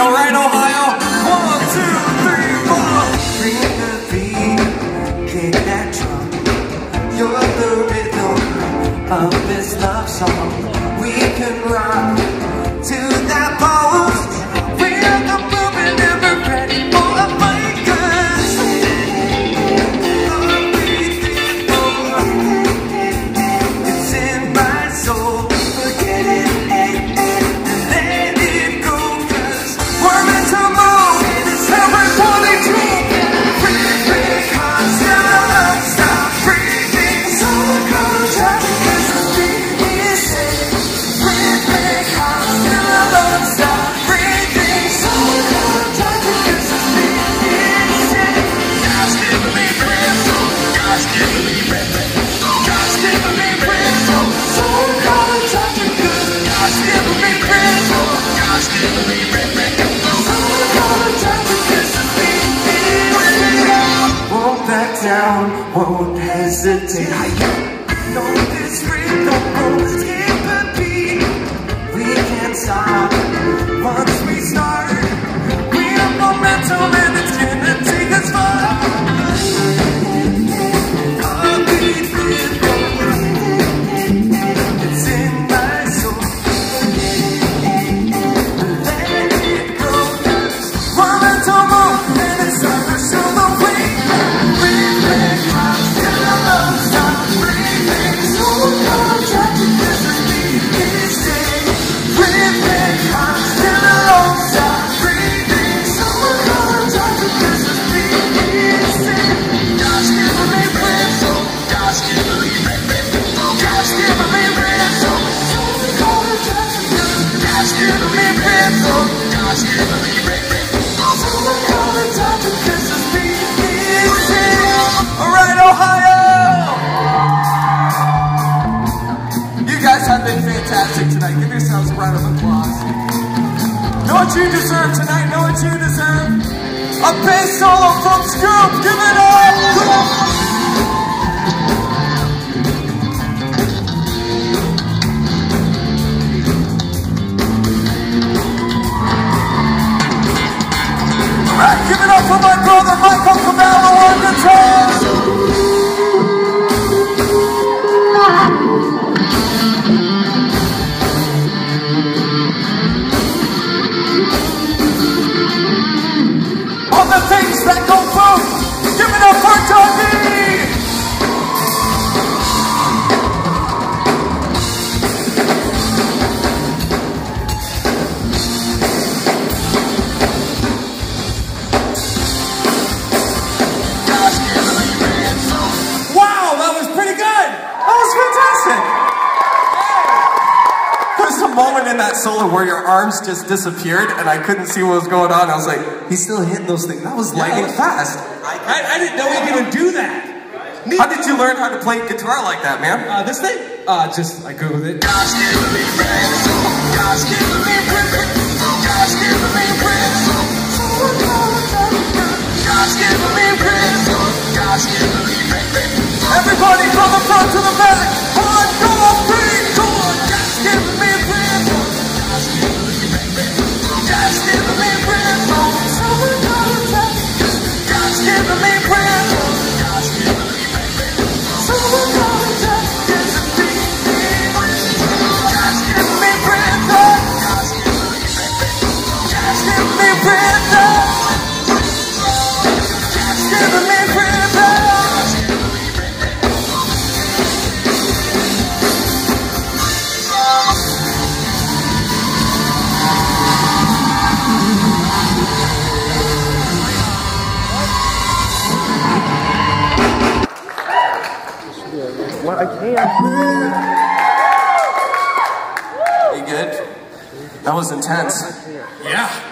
Alright, Ohio. One, two, three, four. The beat, that drum. You're the rhythm of this love song. Won't hesitate. Know this rhythm won't skip a beat. We can't stop once have been fantastic tonight. Give yourselves a round of applause. Know what you deserve tonight? Know what you deserve? A bass solo from Scoop! Give it up! Give it up for my brother Michael Cavallo on guitar! The things that go boom! Give it up for Dougie! In where your arms just disappeared and I couldn't see what was going on. I was like, he's still hitting those things. That was lightning fast. I, I didn't know we could do that. How did you learn how to play guitar like that, man? Uh, this thing? Uh, just, I googled it. God's given me breath, so God's given me breath. God's given me breath, so so. God's given me breath, so God's given me breath. Everybody from the front to the back. What I can't. You good? That was intense. Yeah.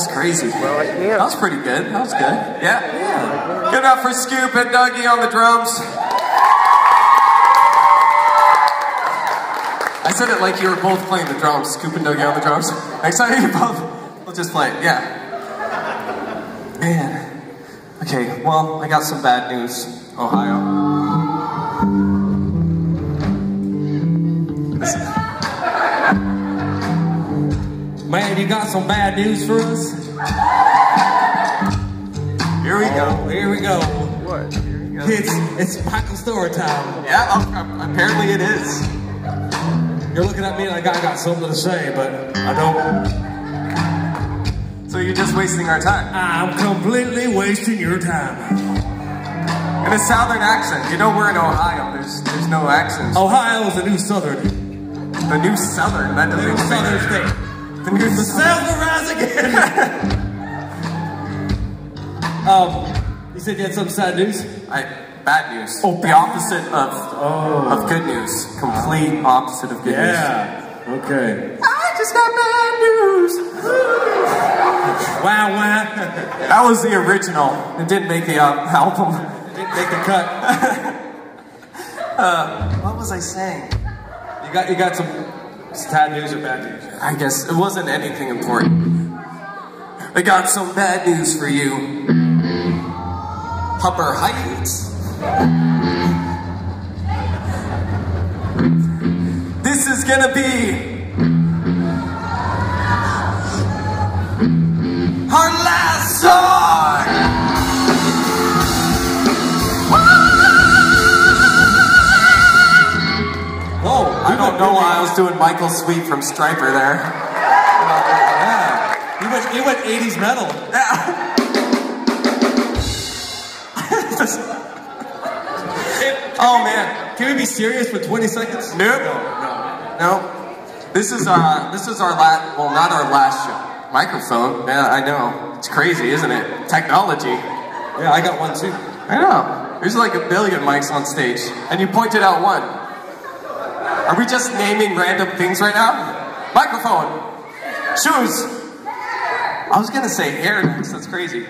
Was crazy. That was pretty good. That was good. Yeah. yeah. Give it up for Scoop and Dougie on the drums. I said it like you were both playing the drums. Scoop and Dougie on the drums. Next time you both, we'll just play it. Yeah. Man. Okay, well, I got some bad news, Ohio. You got some bad news for us? Here we go. Here we go. What? Here you go. It's it's Michael story time. Yeah, uh, apparently it is. You're looking at me like I got something to say, but I don't. So you're just wasting our time. I'm completely wasting your time. In a southern accent. You know we're in Ohio. There's there's no accents. Ohio is the new southern, The new southern. That the doesn't new make southern sense. state. The new The. South will rise again. um, you said you had some sad news. I, bad news. Oh, the bad opposite of oh. of good news. Complete opposite of good news. Yeah. Okay. I just got bad news. Wow, wow. That was the original. It didn't make the uh, album. It didn't make the cut. What was I saying? You got you got some sad news or bad news? I guess it wasn't anything important. I got some bad news for you. Huber Heights. This is gonna be Know why I was doing Michael Sweet from Stryper there. Yeah. You went you went 80s metal. Oh man. Can we be serious for 20 seconds? Nope. No. No, this is uh this is our last well not our last show. Microphone, yeah, I know. It's crazy, isn't it? Technology. Yeah, I got one too. I know. There's like a billion mics on stage, and you pointed out one. Are we just naming random things right now? Microphone, shoes. I was gonna say hair next. That's crazy.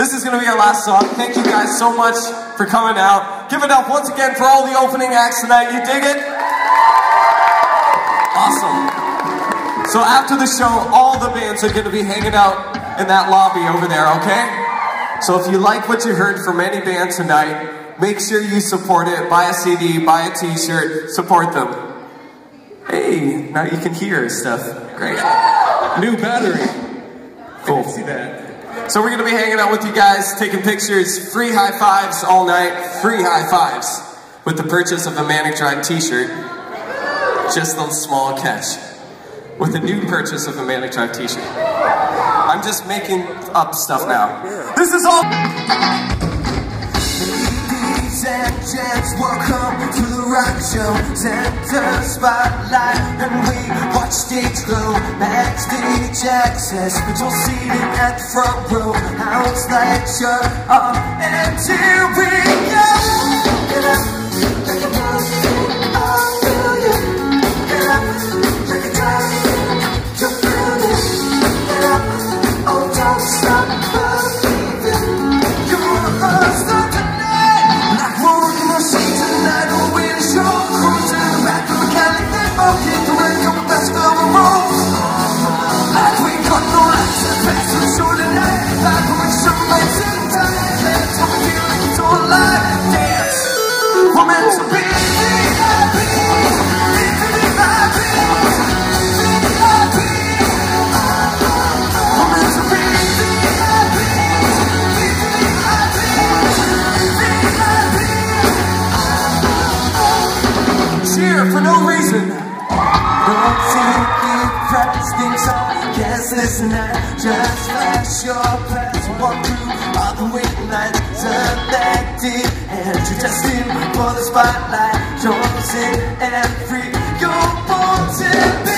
This is gonna be our last song. Thank you guys so much for coming out. Give it up once again for all the opening acts tonight. You dig it? Awesome. So after the show, all the bands are gonna be hanging out in that lobby over there, okay? So if you like what you heard from any band tonight, make sure you support it. Buy a CD, buy a t-shirt, support them. Hey, now you can hear stuff. Great. New battery. Cool. See that. So we're gonna be hanging out with you guys, taking pictures, free high fives all night, free high fives with the purchase of a Manic Drive t-shirt. Just a small catch. With the new purchase of a Manic Drive t-shirt. I'm just making up stuff now. This is all Ladies and gents, welcome to the rock show. Center spotlight, and we watch stage glow. Backstage access, But you're seated at the front row. It's like shut up and here we go. This night Just flash your pass Walk through all the waiting lines Elected And you're destined for the spotlight in and free You're born to be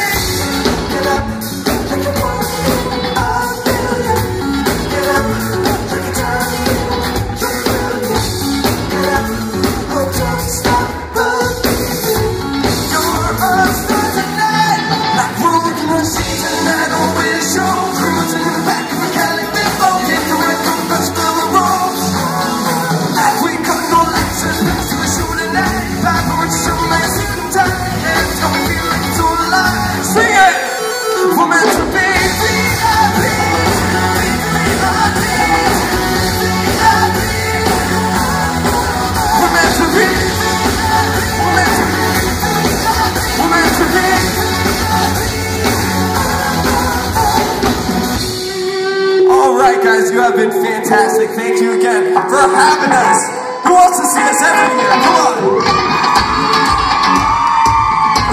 guys, you have been fantastic. Thank you again for having us. Who wants to see us every year?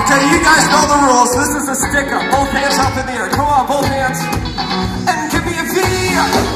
Okay, you, guys know the rules. This is a sticker. Both hands up in the air. Come on, both hands. And give me a V.